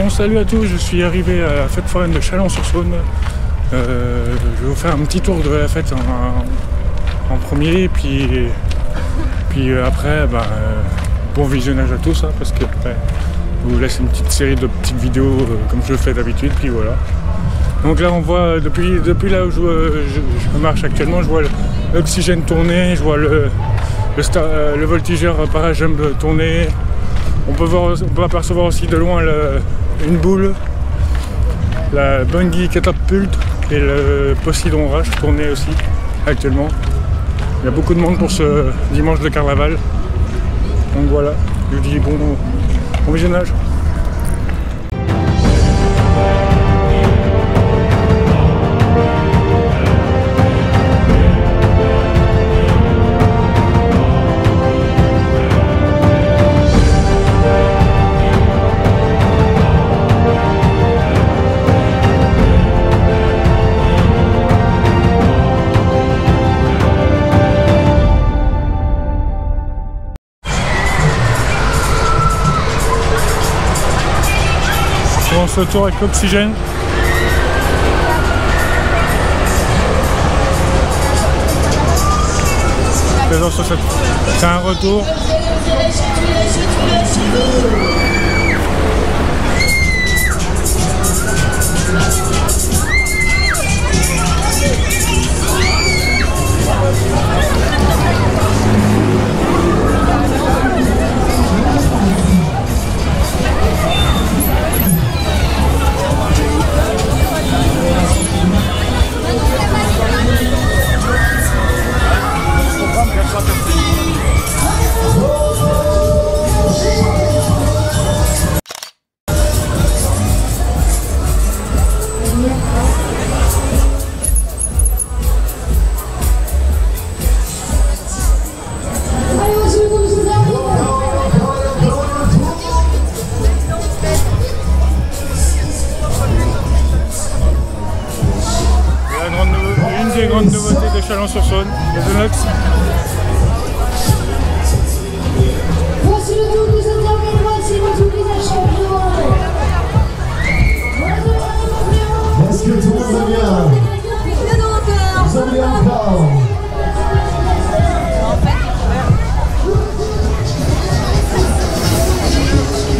Bon, salut à tous, je suis arrivé à la fête foraine de Chalon-sur-Saône. Euh, je vais vous faire un petit tour de la fête en, premier, puis, puis après, bah, euh, bon visionnage à tous, hein, parce que après, je vous laisse une petite série de petites vidéos euh, comme je le fais d'habitude, puis voilà. Donc là, on voit, depuis, depuis là où je, je- marche actuellement, je vois l'oxygène tourner, je vois le, le voltigeur parajump tourner. On peut, voir, on peut apercevoir aussi de loin le- une boule, la Bungie catapulte et le Poseidon Rush tourner aussi actuellement. Il y a beaucoup de monde pour ce dimanche de carnaval. Donc voilà, je vous dis bon, bon visionnage. Se tour avec l'oxygène. C'est un retour. Chalon-sur-Saône, les. Voici le champions. Est-ce que tout le monde va bien encore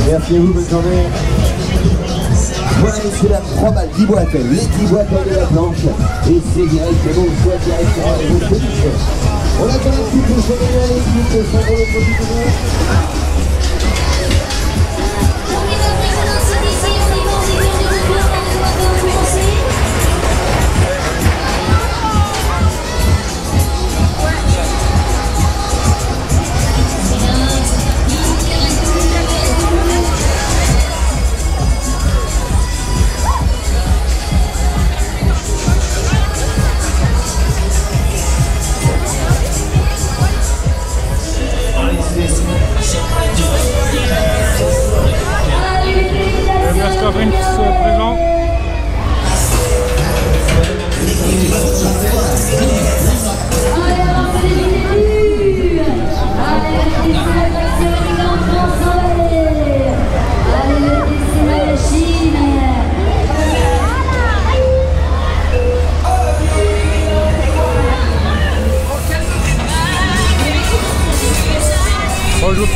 Merci à vous, bonne journée. Voilà, messieurs, la 3 balles, 10 boîtes, les 10 boîtes de la planche. Et c'est directement, soit directement à polices. On attend un petit peu, c'est bien, l'équipe de Sandro Profitino. Le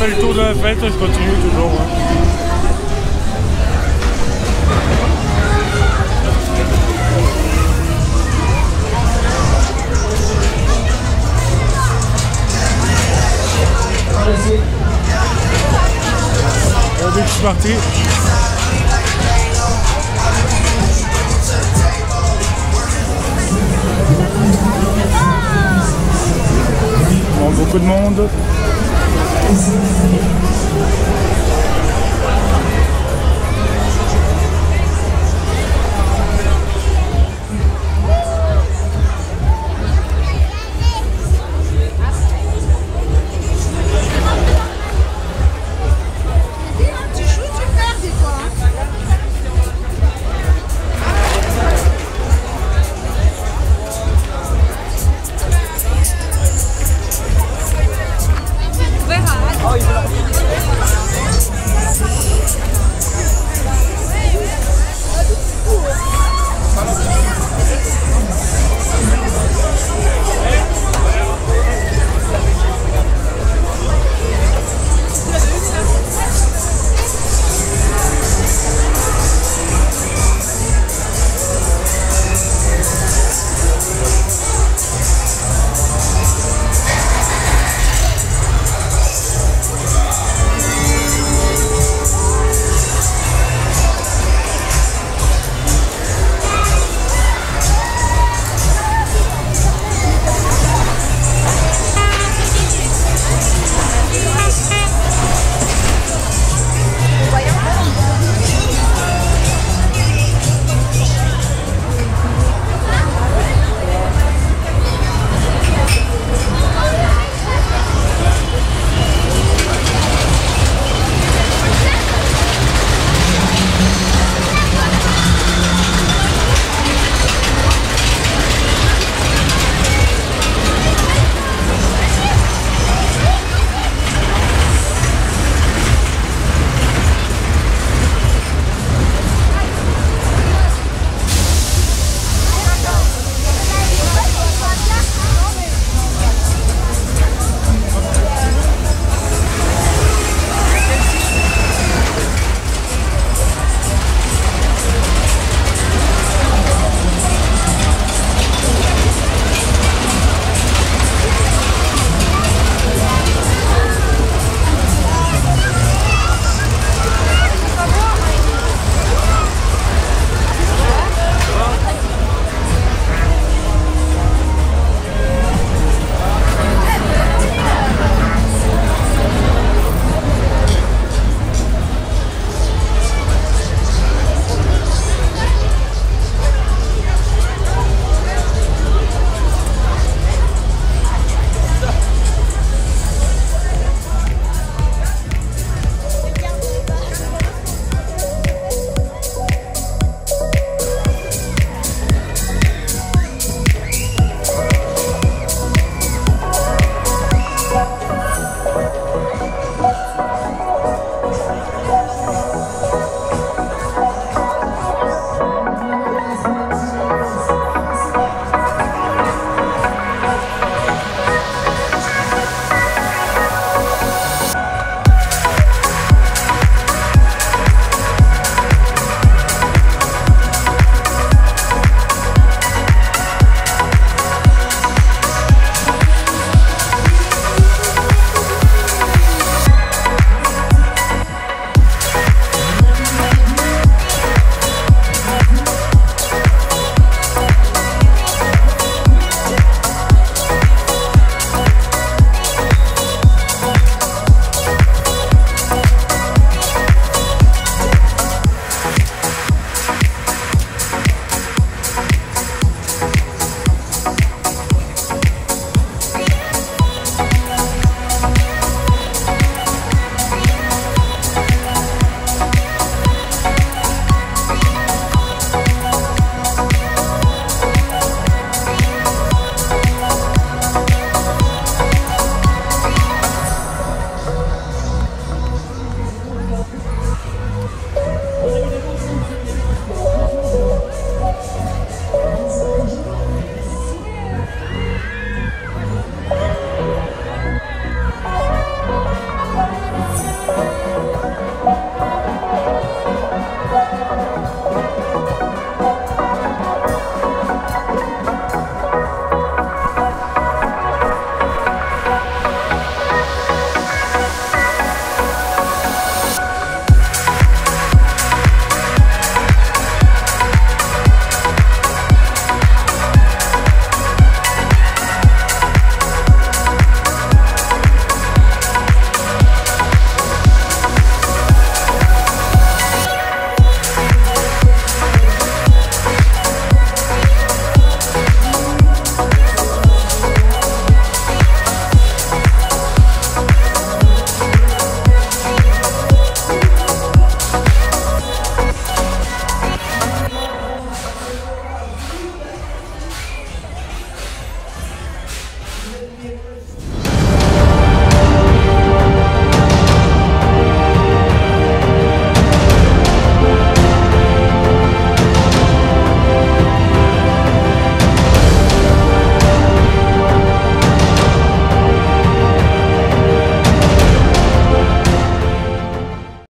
Fais le tour de la fête, je continue toujours. hein. Je suis parti. Bon, beaucoup de monde. すげえ。